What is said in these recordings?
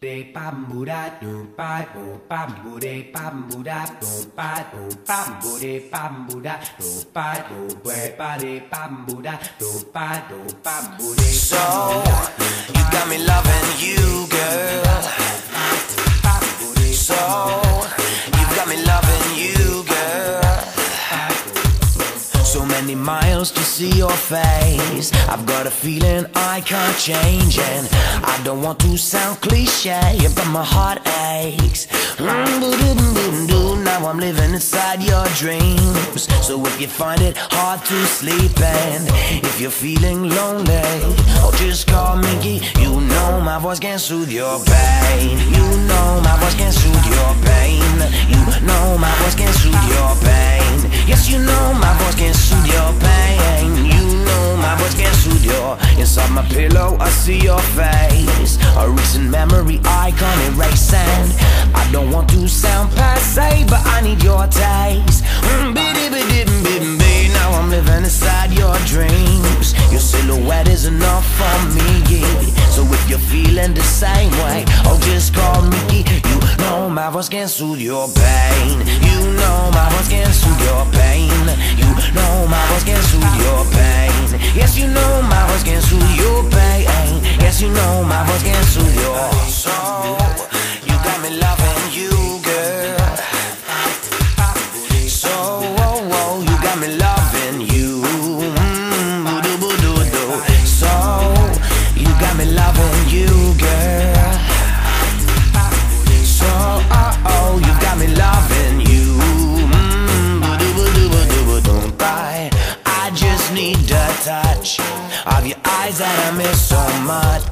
De bambuda do ba do bambu de bambuda do ba do bambu de bambuda do ba do bwe de bambuda do ba do bambu de So you got me loving you, girl. Many miles to see your face. I've got a feeling I can't change, and I don't want to sound cliche, but my heart aches. Mm. Now I'm living inside your dreams. So if you find it hard to sleep, and if you're feeling lonely, oh just call me. You know my voice can soothe your pain. You know my pillow, I see your face. A recent memory I can't erase, and I don't want to sound passe, but I need your taste. Mm. Now I'm living inside your dreams. Your silhouette is enough for me. So if you're feeling the same way, oh just call me. You know my voice can soothe your pain. You know my voice can soothe your pain. You know my need a touch of your eyes that I miss so much.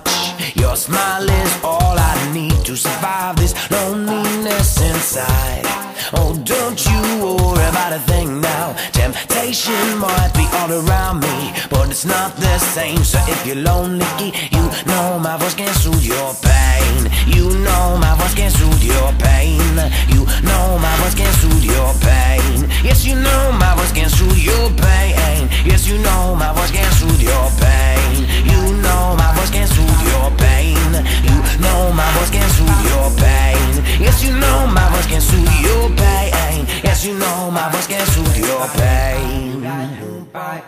Your smile is all I need to survive this loneliness inside. Oh, don't you worry about a thing now. Temptation might be all around me, but it's not the same. So if you're lonely, you know my voice can soothe your pain. You know my voice can soothe your pain. You know my voice can soothe your pain. Yes, you know my voice can soothe your pain. Yes, you know my voice can soothe your pain. You know my voice can soothe your pain. You know my voice can soothe your pain. Yes, you know my voice can soothe your pain. Yes, you know my voice can soothe your pain. Bye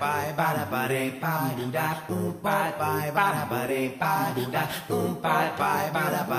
bye